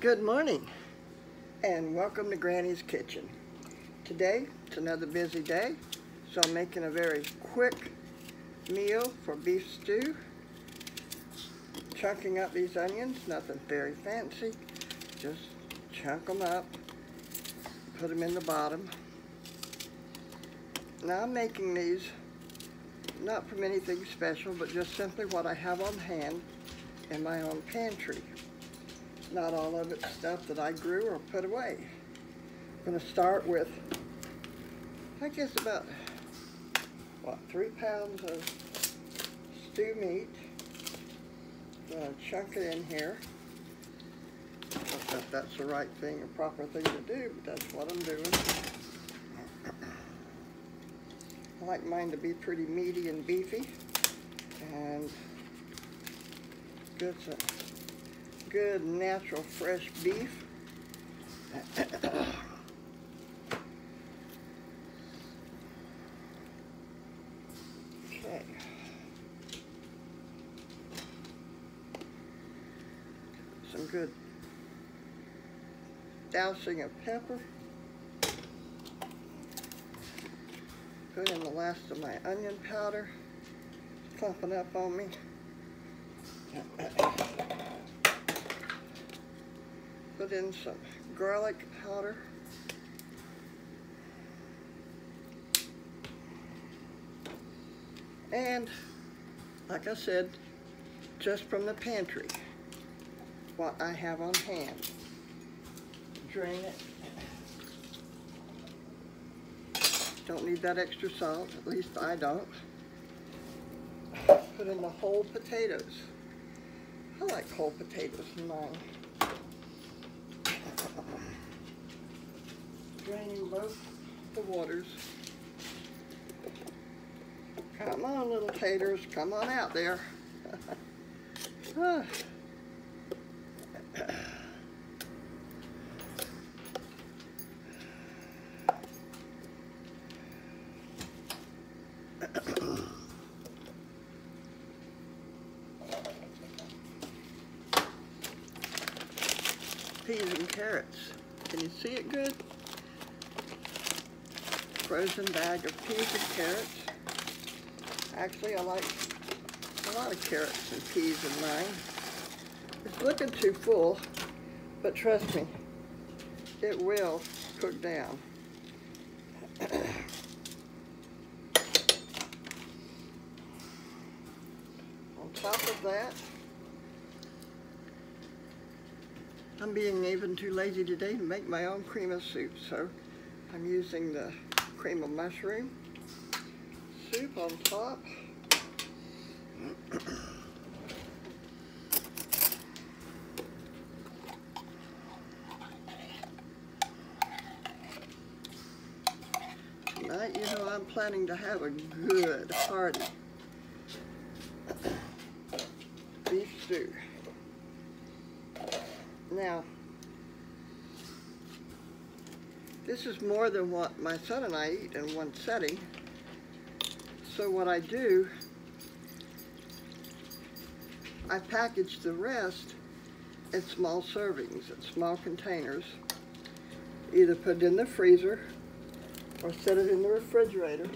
Good morning and welcome to Granny's Kitchen. Today, it's another busy day, so I'm making a very quick meal for beef stew. Chunking up these onions, nothing very fancy, just chunk them up, put them in the bottom. Now I'm making these not from anything special, but just simply what I have on hand in my own pantry. Not all of it stuff that I grew or put away. I'm going to start with, I guess about, what, three pounds of stew meat. I'm going to chunk it in here. I don't that that's the right thing, the proper thing to do, but that's what I'm doing. I like mine to be pretty meaty and beefy. And good, good natural fresh beef. okay. Some good dousing of pepper. Put in the last of my onion powder. It's clumping up on me. Put in some garlic powder. And, like I said, just from the pantry, what I have on hand. Drain it. Don't need that extra salt, at least I don't. Put in the whole potatoes. I like whole potatoes in mine. Draining both the waters. Come on, little taters, come on out there. peas and carrots. Can you see it good? Frozen bag of peas and carrots. Actually, I like a lot of carrots and peas in mine. It's looking too full, but trust me, it will cook down. On top of that, I'm being even too lazy today to make my own cream of soup, so I'm using the cream of mushroom soup on top. Tonight, you know, I'm planning to have a good, hearty beef stew. Now, this is more than what my son and I eat in one setting. So what I do, I package the rest in small servings, in small containers. Either put it in the freezer or set it in the refrigerator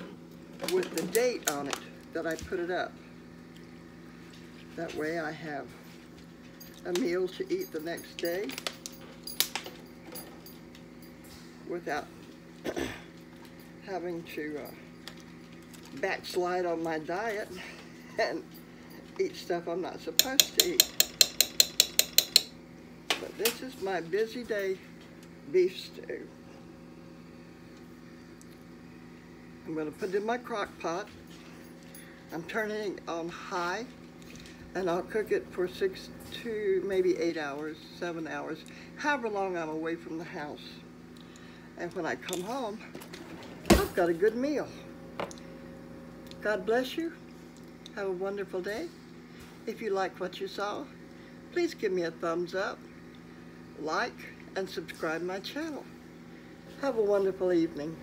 with the date on it that I put it up. That way I have a meal to eat the next day without having to uh, backslide on my diet and eat stuff I'm not supposed to eat. But this is my busy day beef stew. I'm going to put it in my crock pot. I'm turning it on high and I'll cook it for six to maybe eight hours, seven hours, however long I'm away from the house. And when I come home, I've got a good meal. God bless you. Have a wonderful day. If you like what you saw, please give me a thumbs up, like, and subscribe my channel. Have a wonderful evening.